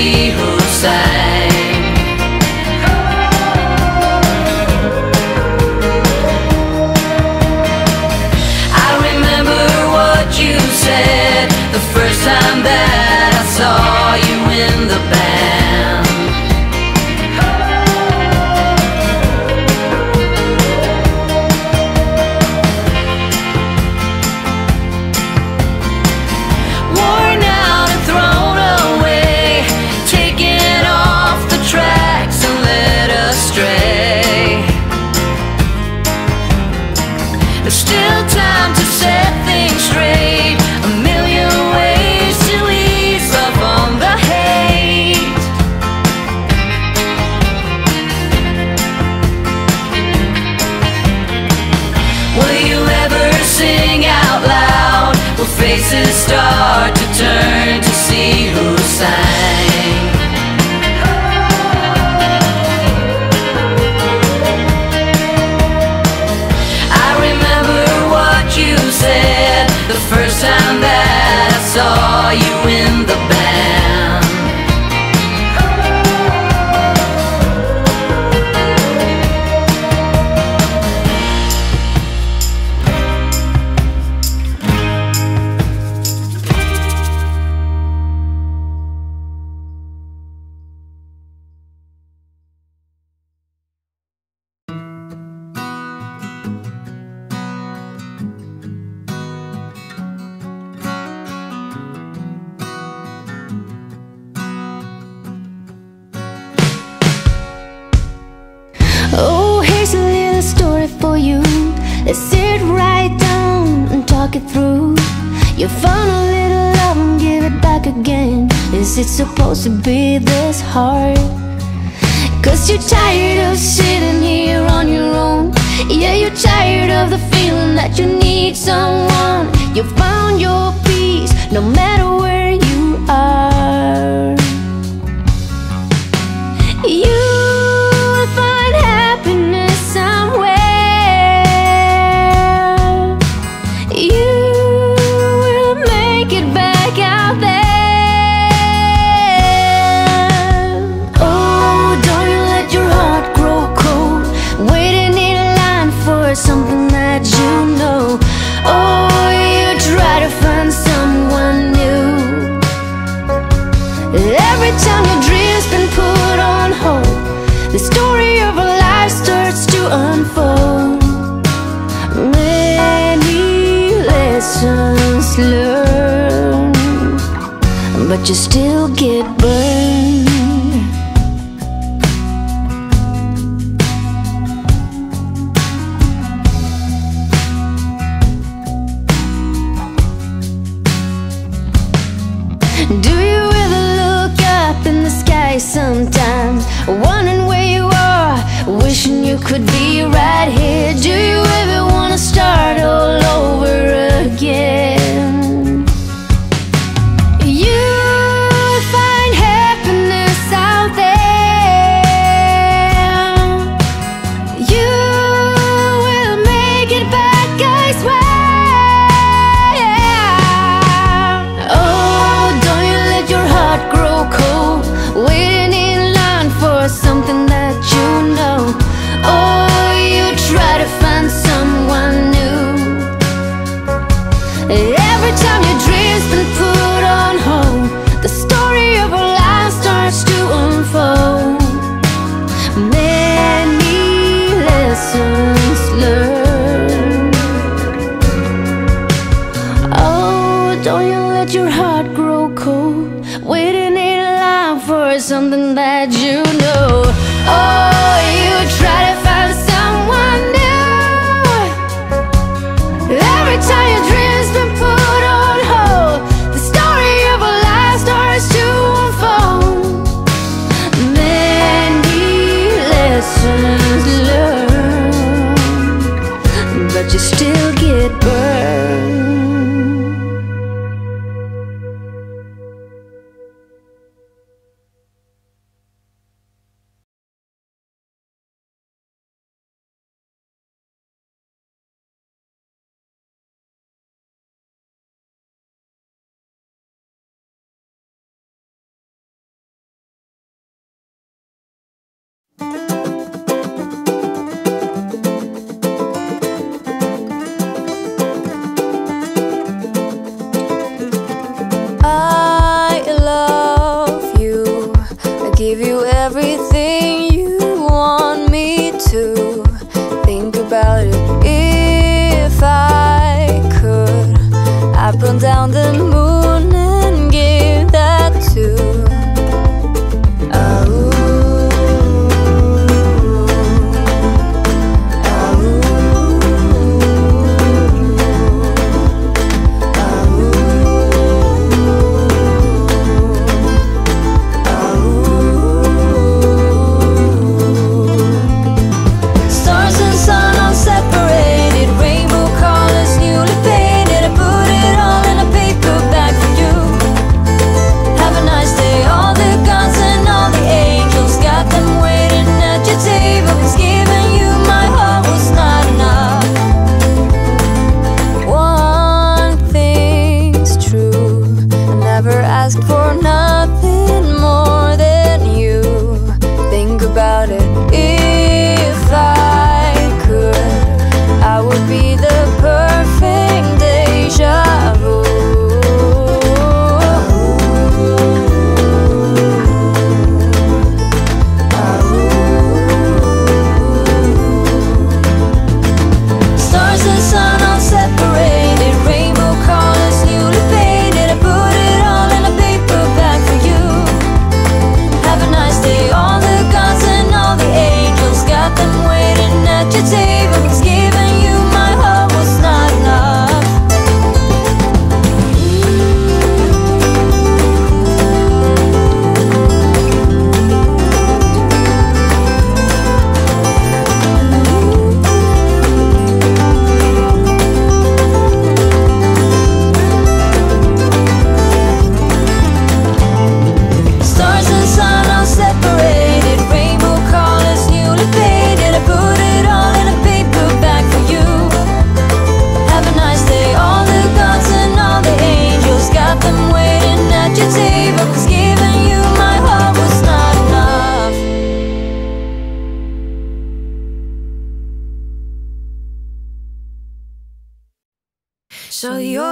see you in supposed to be this hard. Cause you're tired of sitting here on your own. Yeah, you're tired of the feeling that you need someone. You found your but you still get burned.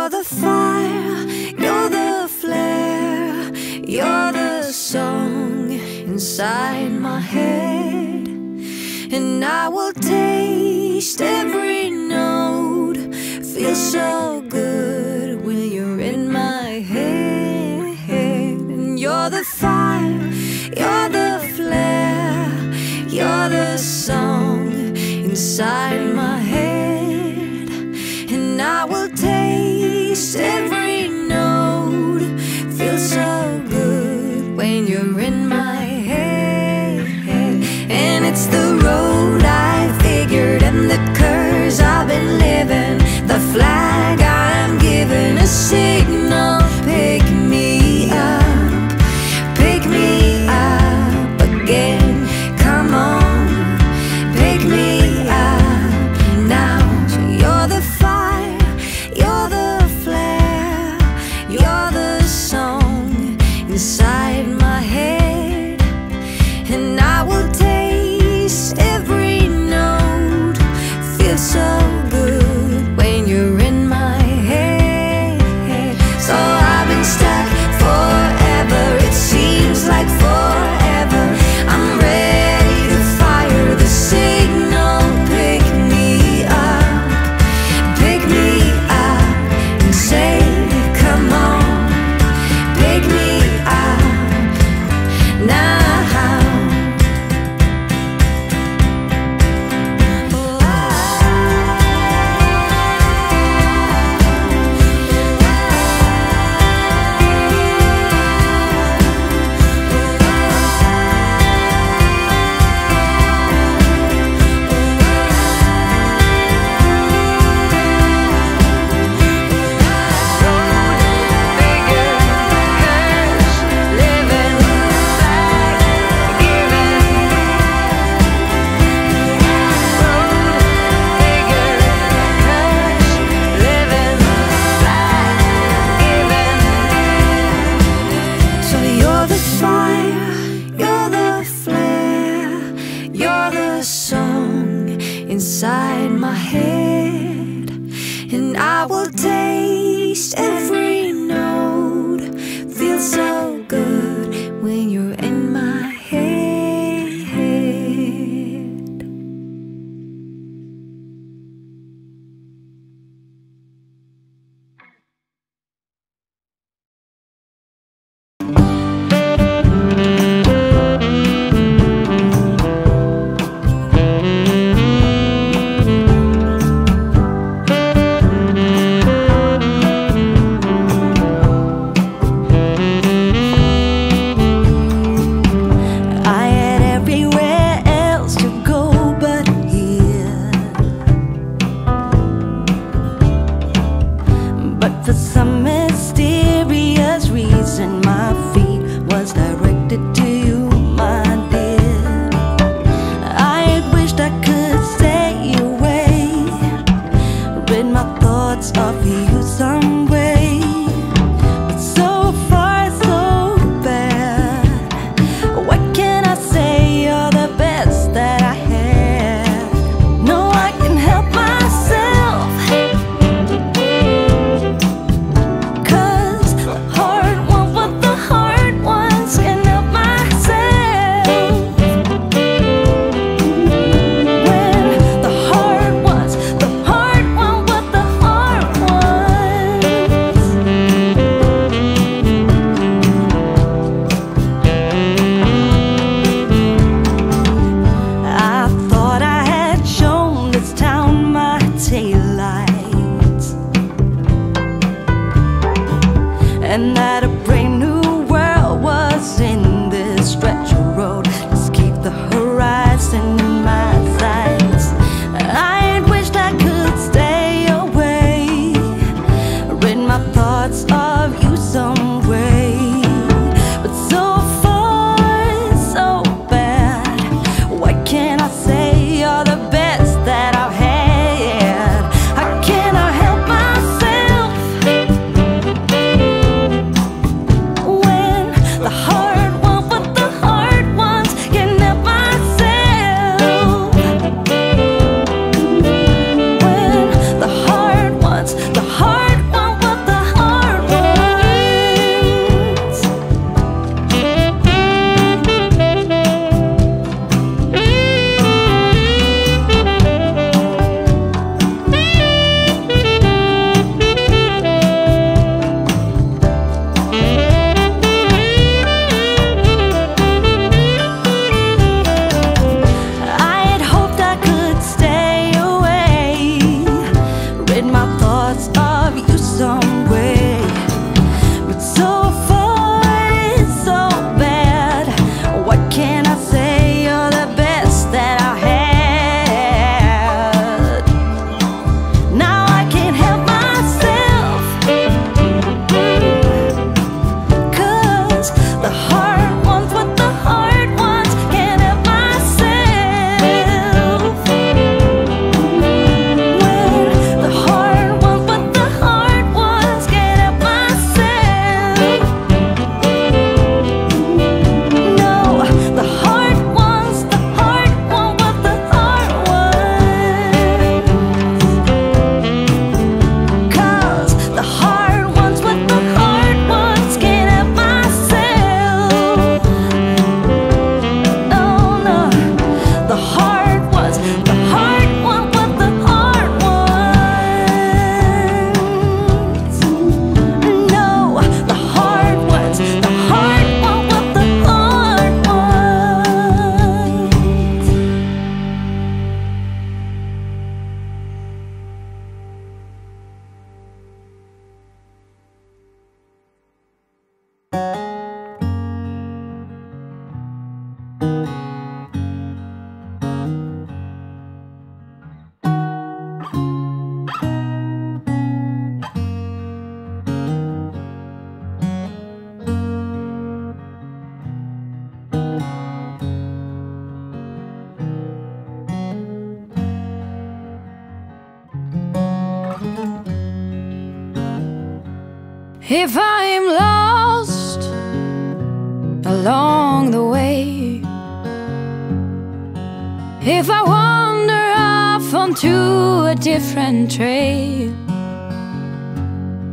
You're the fire, you're the flare, you're the song inside my head. And I will taste every note, feel so good when you're in my head. And you're the fire, you're the flare, you're the song inside my head. And I will each every note feels so good when you're in my head. And it's the road I figured and the curse I've been living, the flag I'm giving a signal.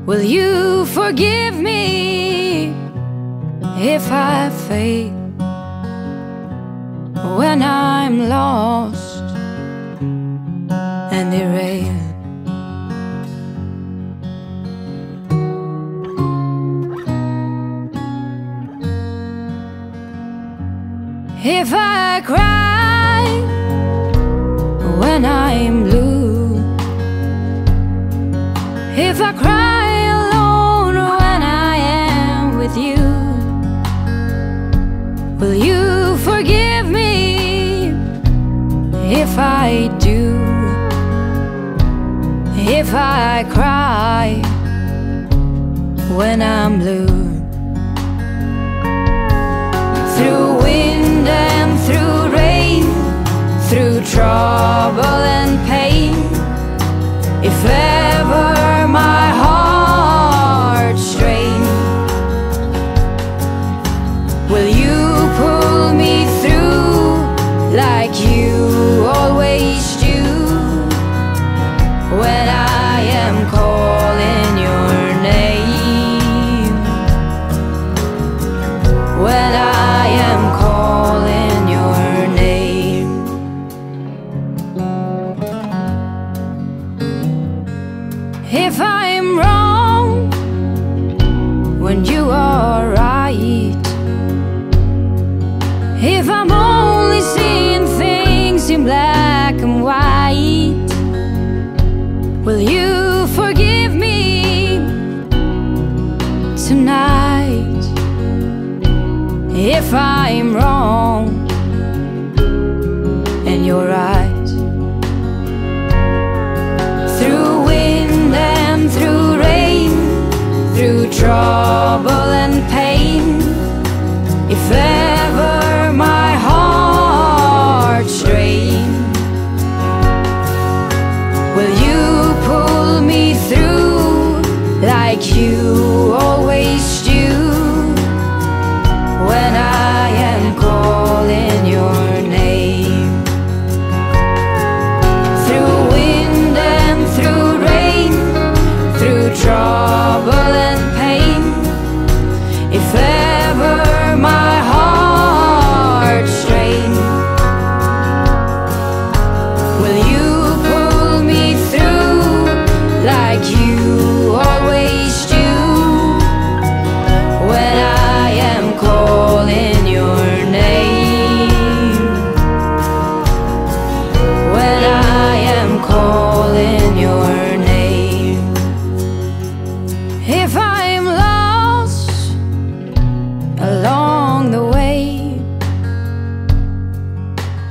Will you forgive me if I fail when I'm lost and erased? If I cry I cry when I'm blue. If I'm only seeing things in black and white Will you forgive me tonight? If I'm wrong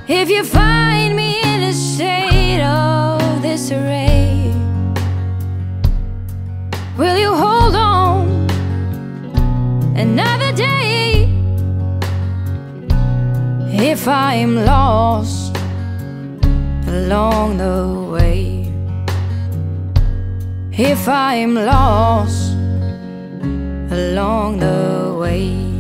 If you find me in a state of disarray Will you hold on another day? If I'm lost along the way If I'm lost along the way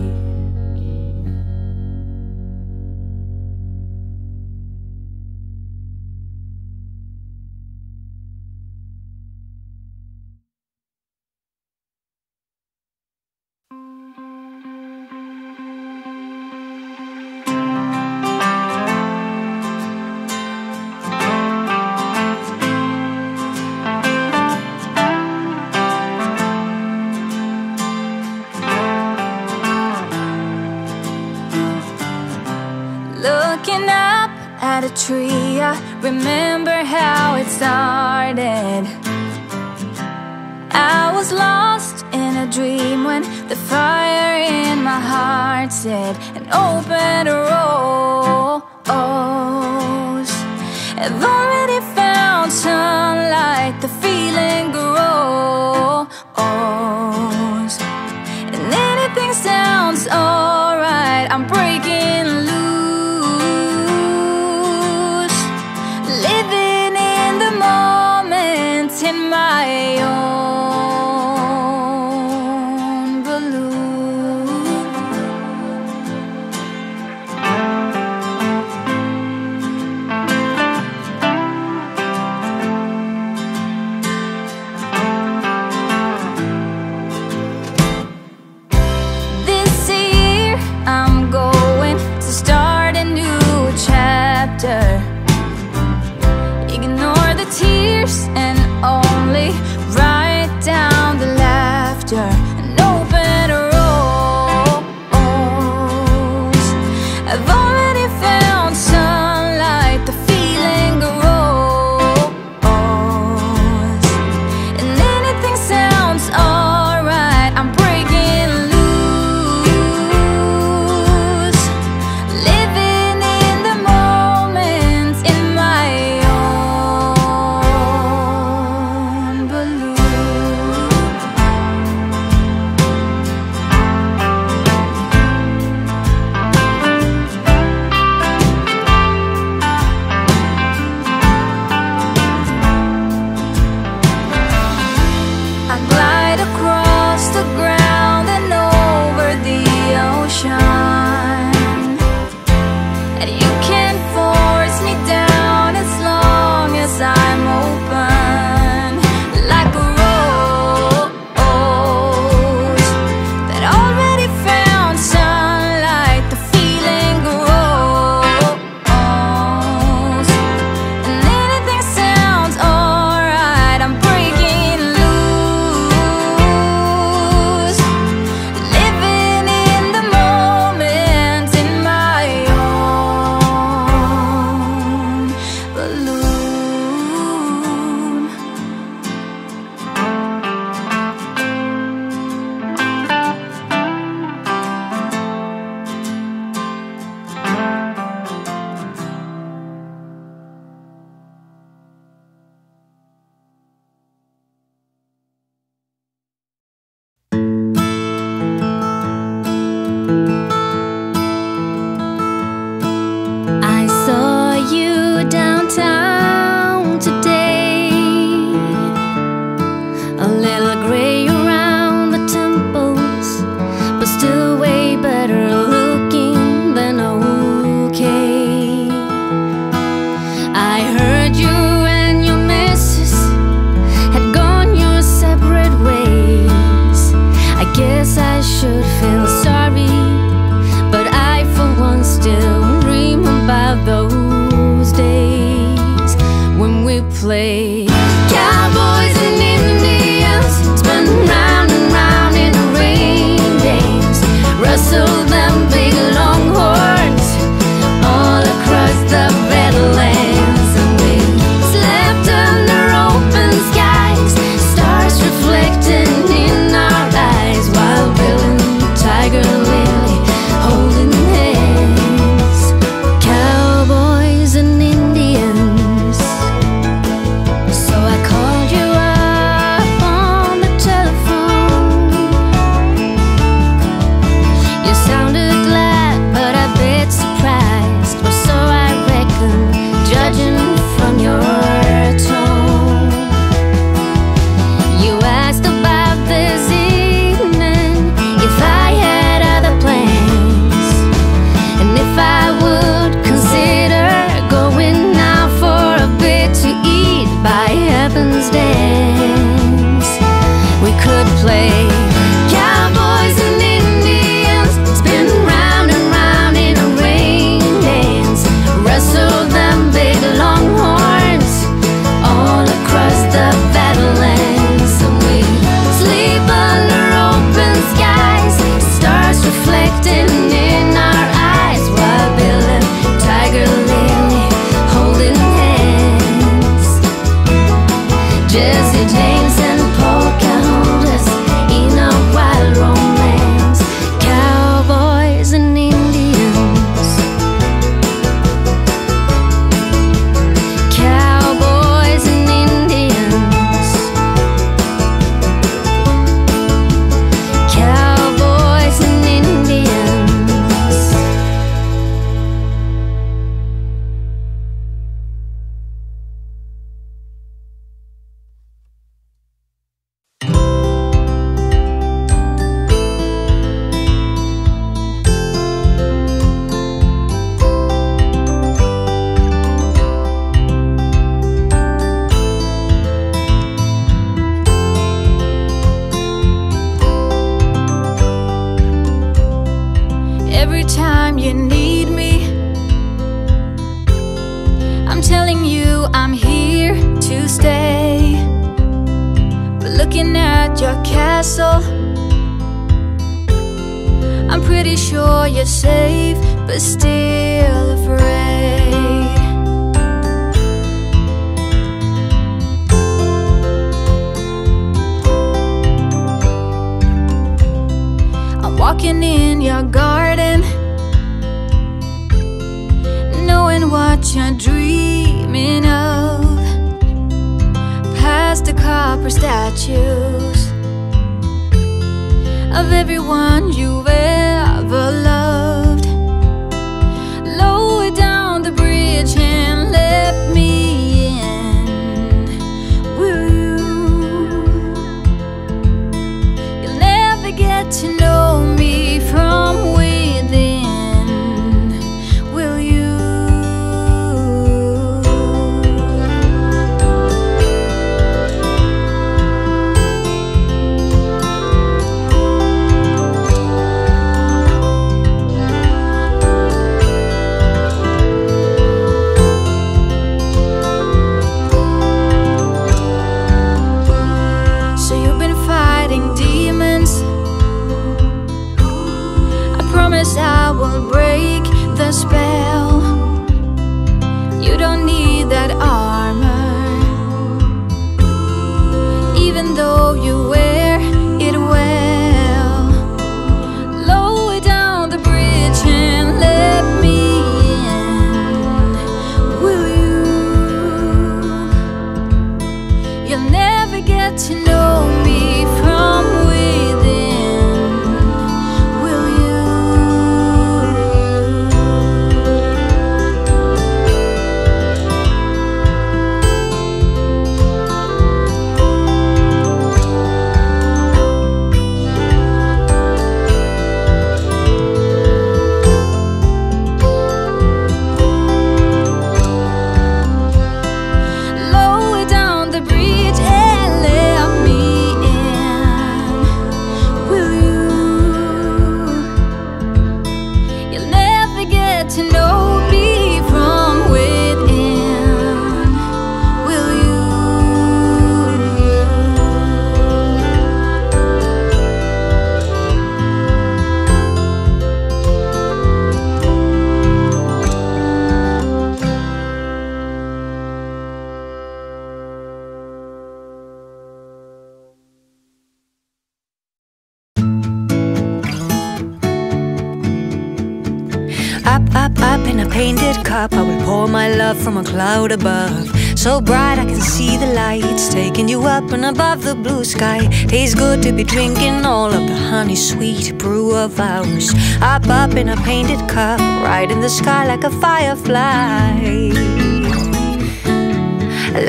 from a cloud above. So bright I can see the lights taking you up and above the blue sky. Tastes good to be drinking all of the honey sweet brew of ours. Up, up in a painted cup, right in the sky like a firefly.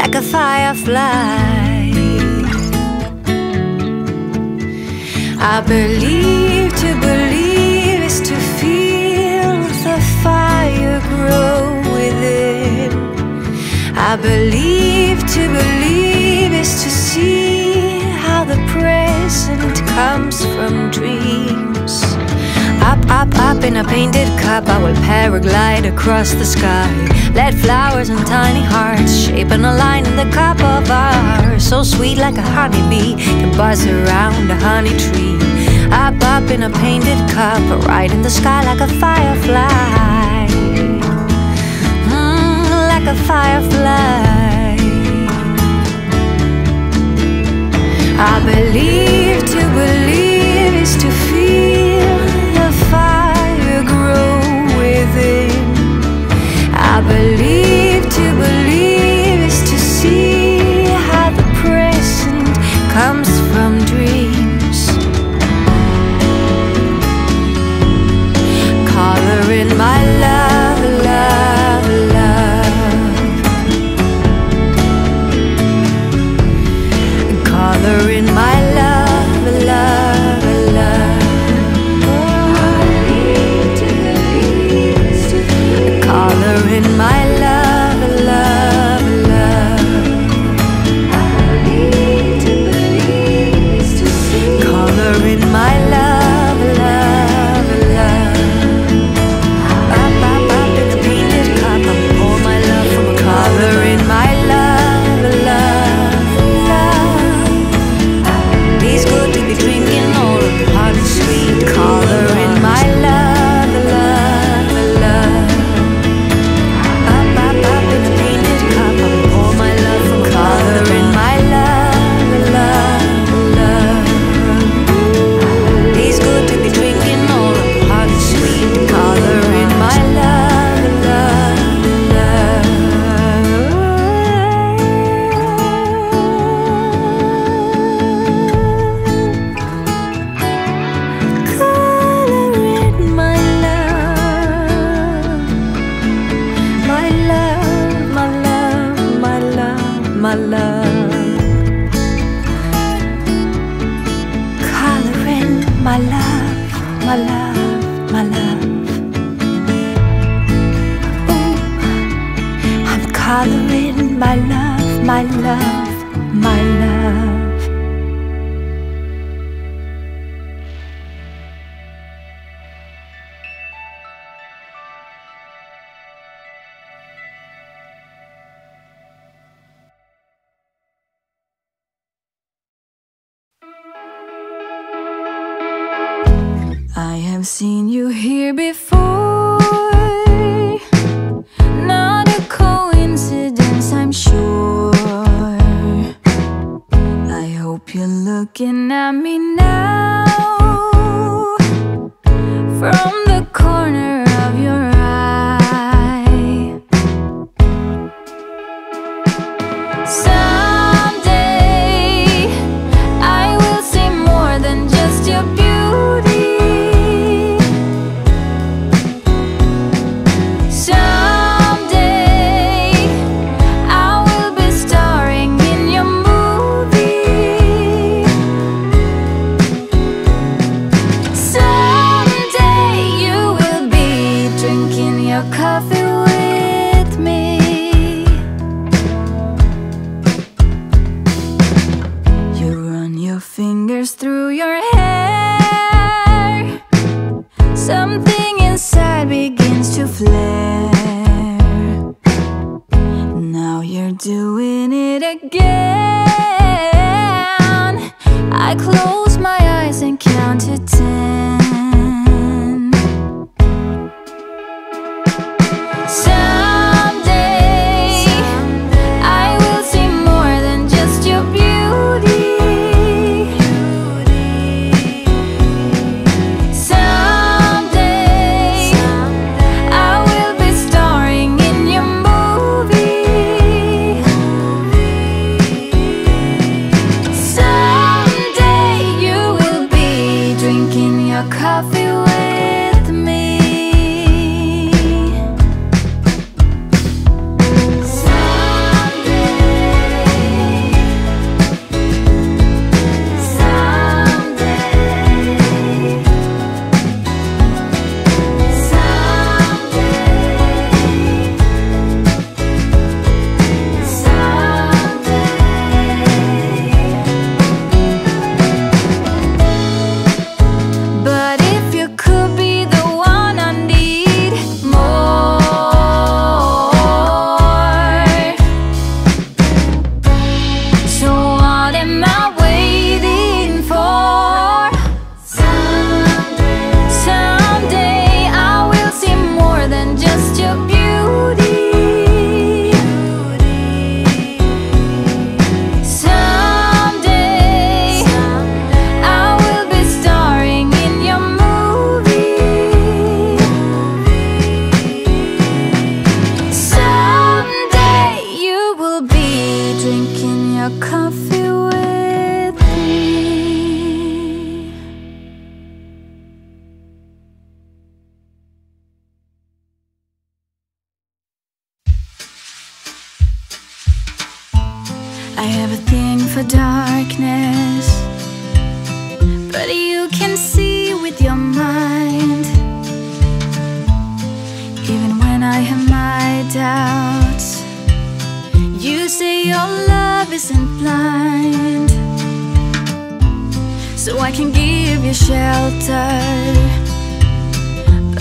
Like a firefly. I believe to believe is to feel the fire grow within. I believe to believe is to see how the present comes from dreams. Up, up, up in a painted cup, I will paraglide across the sky. Let flowers and tiny hearts shaping a line in the cup of ours. So sweet like a honeybee can buzz around a honey tree. Up, up in a painted cup, right in the sky like a firefly. Like a firefly. I believe to believe is to feel the fire grow within. I believe to believe is to see how the present comes from dreams.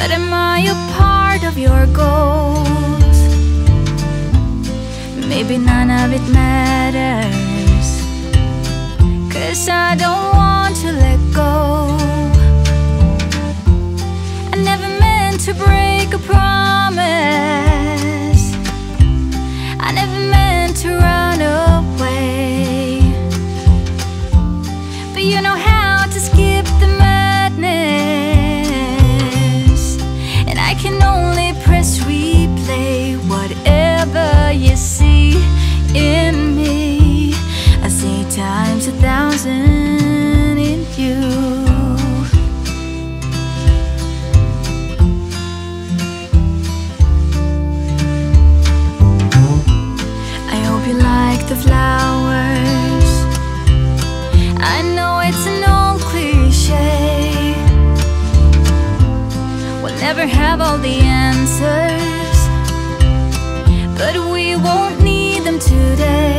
But am I a part of your goals? Maybe none of it matters Cause I don't want to let go I never meant to break a promise all the answers, but we won't need them today.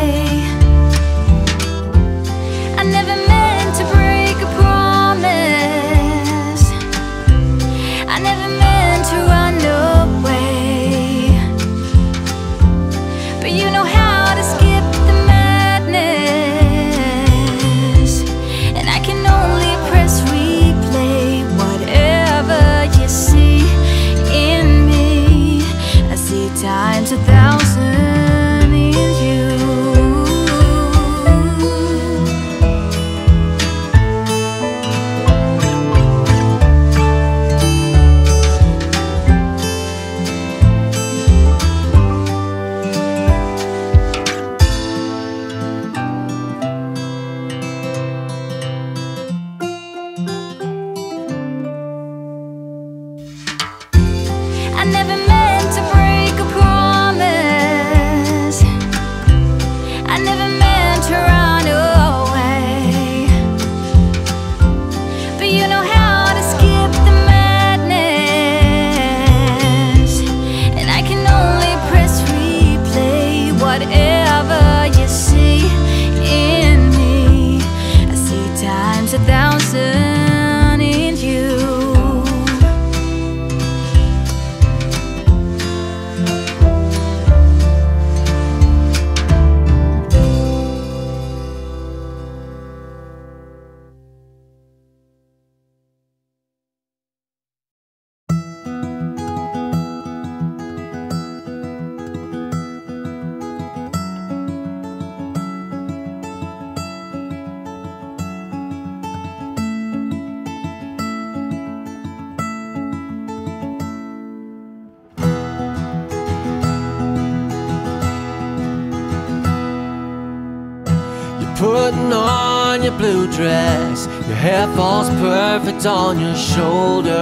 Putting on your blue dress. Your hair falls perfect on your shoulders.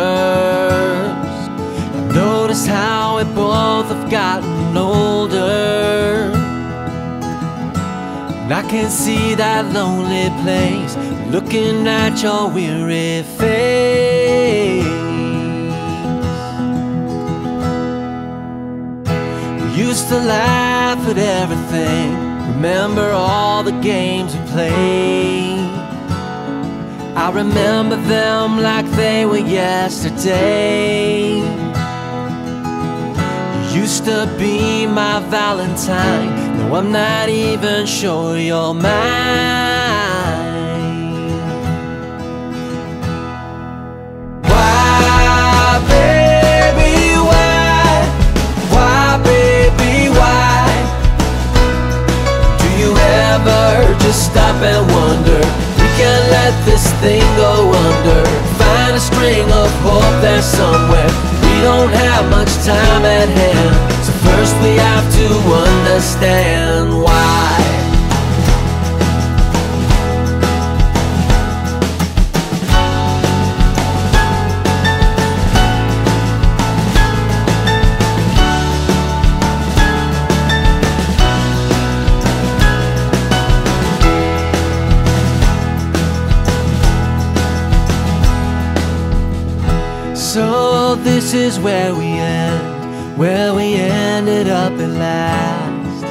Notice how we both have gotten older. And I can see that lonely place looking at your weary face. We used to laugh at everything. Remember all the games we played. I remember them like they were yesterday. You used to be my Valentine. No, I'm not even sure you're mine. Ever just stop and wonder? We can't let this thing go under. Find a string of hope there somewhere. We don't have much time at hand. So first we have to understand why. So this is where we end, where we ended up at last.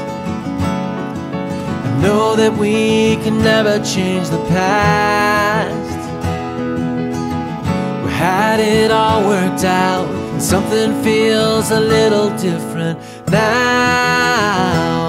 I know that we can never change the past. We had it all worked out, and something feels a little different now.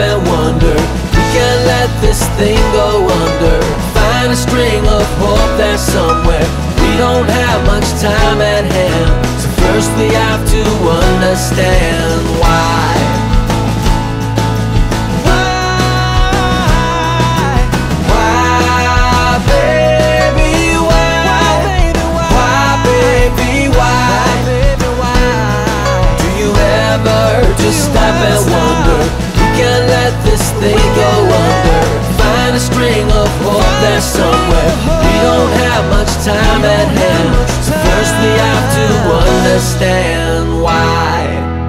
And wonder? We can't let this thing go under. Find a string of hope there somewhere. We don't have much time at hand. So first we have to understand why. Why? Why, baby, why? Why, baby, why? Do you ever just stop and wonder? Let this thing go under. Find a string of hope there somewhere. We don't have much time at hand. So first we have to understand why